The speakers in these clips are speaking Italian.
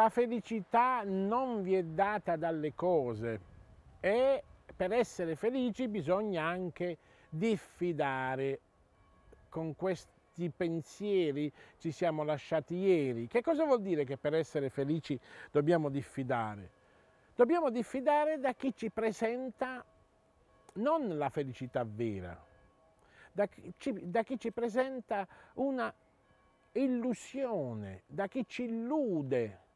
la felicità non vi è data dalle cose e per essere felici bisogna anche diffidare con questi pensieri ci siamo lasciati ieri. Che cosa vuol dire che per essere felici dobbiamo diffidare? Dobbiamo diffidare da chi ci presenta non la felicità vera, da chi ci, da chi ci presenta una illusione, da chi ci illude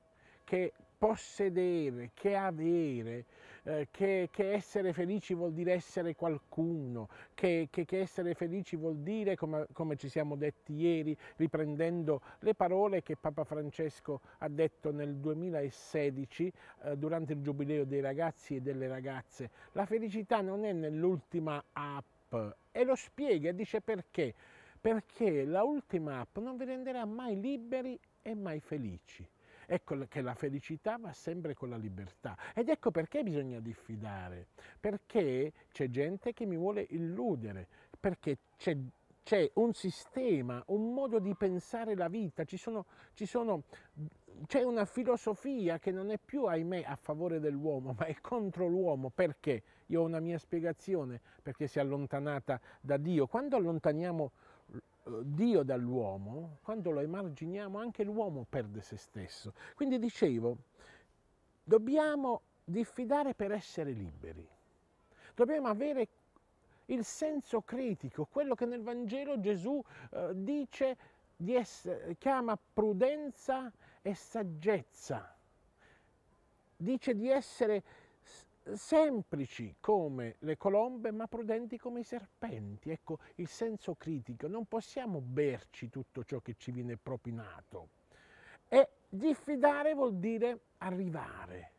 che possedere, che avere, eh, che, che, essere felici vuol dire essere qualcuno, che, che, che essere felici vuol dire, come, come, ci siamo detti ieri, riprendendo le parole che Papa Francesco ha detto nel 2016 eh, durante il Giubileo dei ragazzi e delle ragazze, la felicità non è nell'ultima app. E lo spiega dice perché. Perché la ultima app non vi renderà mai liberi e mai felici. Ecco che la felicità va sempre con la libertà ed ecco perché bisogna diffidare, perché c'è gente che mi vuole illudere, perché c'è c'è un sistema, un modo di pensare la vita, c'è una filosofia che non è più, ahimè, a favore dell'uomo, ma è contro l'uomo. Perché? Io ho una mia spiegazione, perché si è allontanata da Dio. Quando allontaniamo Dio dall'uomo, quando lo emarginiamo anche l'uomo perde se stesso. Quindi dicevo, dobbiamo diffidare per essere liberi. Dobbiamo avere il senso critico, quello che nel Vangelo Gesù eh, dice di essere, chiama prudenza e saggezza. Dice di essere semplici come le colombe, ma prudenti come i serpenti. Ecco il senso critico, non possiamo berci tutto ciò che ci viene propinato. E diffidare vuol dire arrivare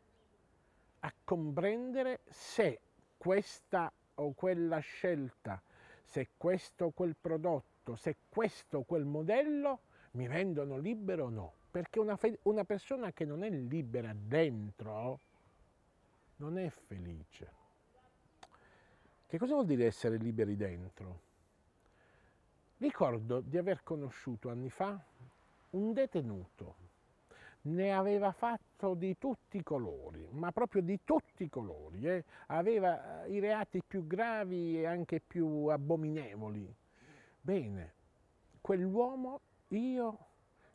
a comprendere se questa o quella scelta, se questo o quel prodotto, se questo o quel modello mi rendono libero o no. Perché una, una persona che non è libera dentro, non è felice. Che cosa vuol dire essere liberi dentro? Ricordo di aver conosciuto anni fa un detenuto, ne aveva fatto di tutti i colori, ma proprio di tutti i colori, eh? aveva i reati più gravi e anche più abominevoli. Bene, quell'uomo io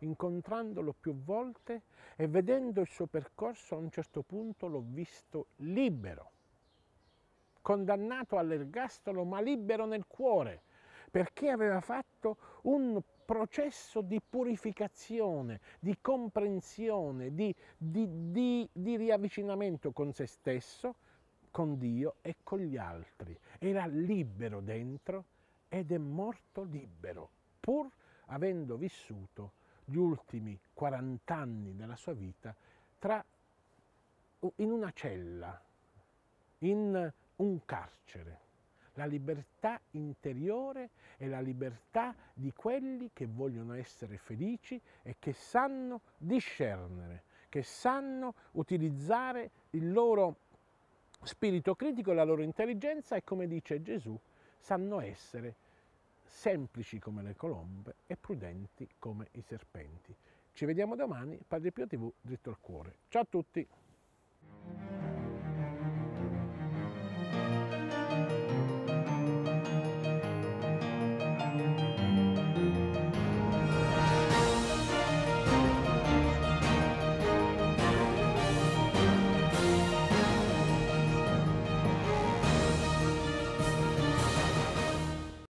incontrandolo più volte e vedendo il suo percorso a un certo punto l'ho visto libero, condannato all'ergastolo ma libero nel cuore, perché aveva fatto un processo di purificazione, di comprensione, di, di, di, di riavvicinamento con se stesso, con Dio e con gli altri. Era libero dentro ed è morto libero, pur avendo vissuto gli ultimi 40 anni della sua vita tra, in una cella, in un carcere. La libertà interiore è la libertà di quelli che vogliono essere felici e che sanno discernere, che sanno utilizzare il loro spirito critico, la loro intelligenza e come dice Gesù, sanno essere semplici come le colombe e prudenti come i serpenti. Ci vediamo domani, Padre Pio TV, dritto al cuore. Ciao a tutti!